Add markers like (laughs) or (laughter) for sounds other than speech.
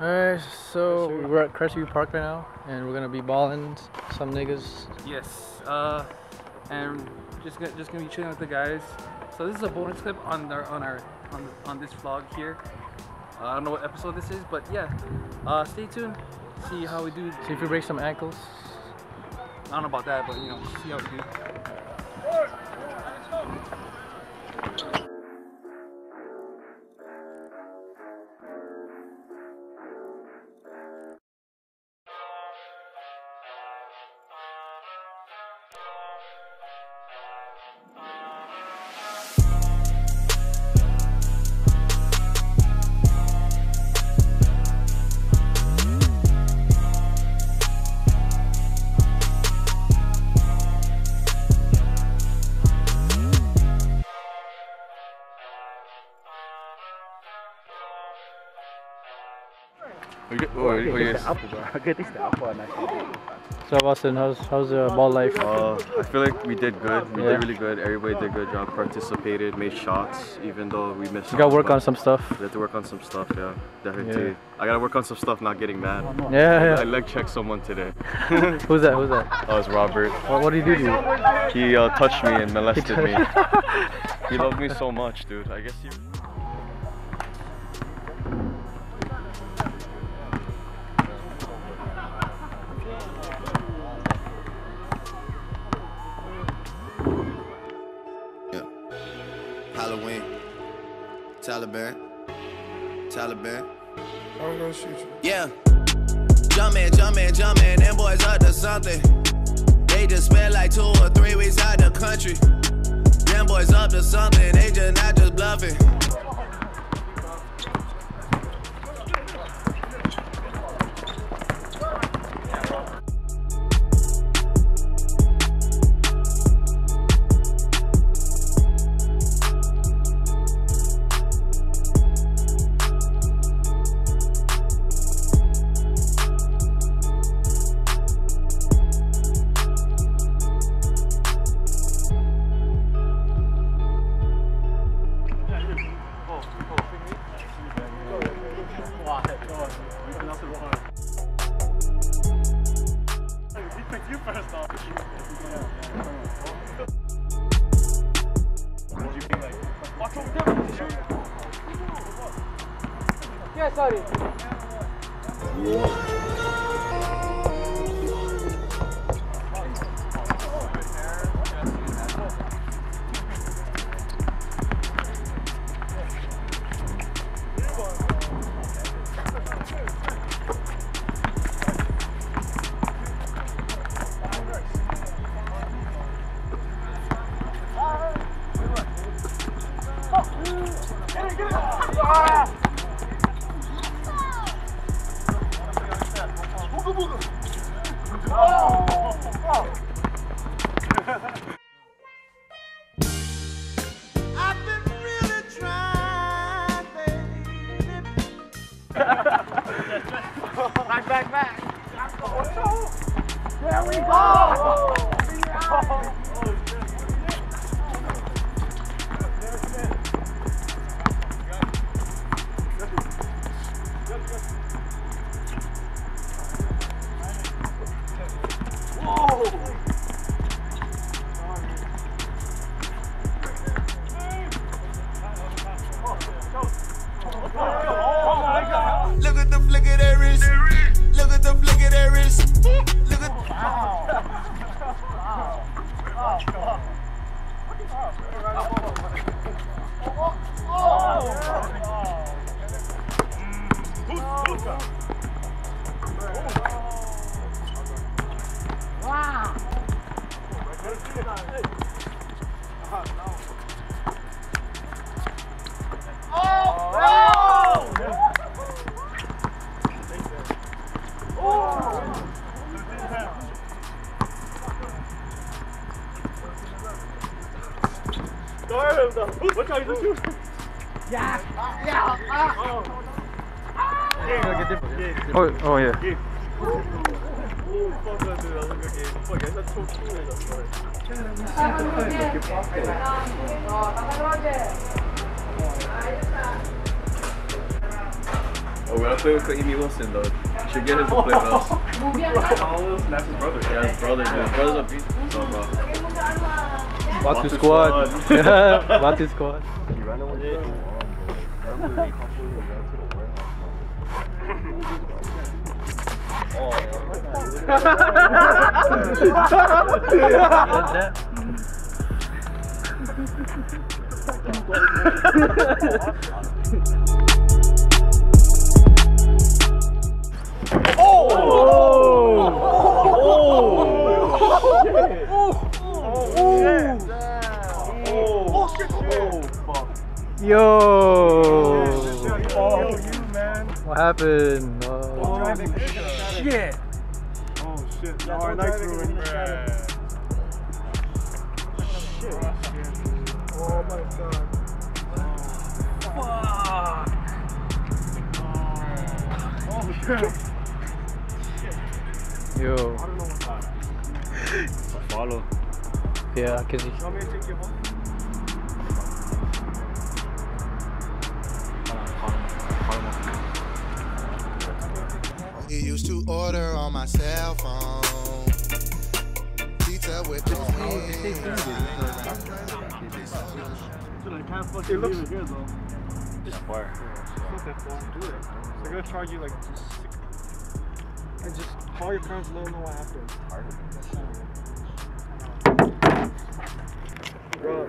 Alright, so we're at Crestview Park right now, and we're gonna be balling some niggas. Yes, uh, and just gonna, just gonna be chilling with the guys. So this is a bonus clip on our on our on, on this vlog here. Uh, I don't know what episode this is, but yeah, uh, stay tuned. See how we do. See if we break some ankles. I don't know about that, but you know, see how we do. Oh, you- oh, oh, yes. apple, bro. I get this the apple and So Austin, how's how's the ball life? Uh, I feel like we did good. We Yeah. did really good. Everybody did a good job. Participated, made shots, even though we missed. You gotta work on some stuff. We have to work on some stuff. Yeah, definitely. Yeah. I gotta work on some stuff. Not getting mad. Yeah, yeah. I yeah. leg checked someone today. (laughs) Who's that? Who's that? That was Robert. What, what did he do to you? He uh, touched me and molested me. (laughs) He loved me so much, dude. I guess he. Taliban. Taliban. I'm gonna shoot you. Yeah. Jumpin', jumpin', jumpin', them boys up to something. They just spent like two or three weeks out the country. Them boys up to something, they just not just bluffing. Yes, sorry. Yeah. I've been really trying, baby. Look Oh, oh yeah. Oh, Oh, we're not playing with Amy Wilson though. Should get him to play with us. That's his brother. Yeah, his brother, dude. His brother's a beast. So, bro. Batu Batu squad. squad. Batu squad. Yo. Oh, you. What happened? Uh, Shit. Oh shit. Alright, nice ruin. Oh my god. Oh shit. yo. (laughs) Follow. Yeah, cause he, Want me to take you home? He used to order on my cell phone. Pizza with the It looks good though. Fire. It's not that far. Do it. They're gonna charge you like just six. And just call your parents and let them know what happened. Bro,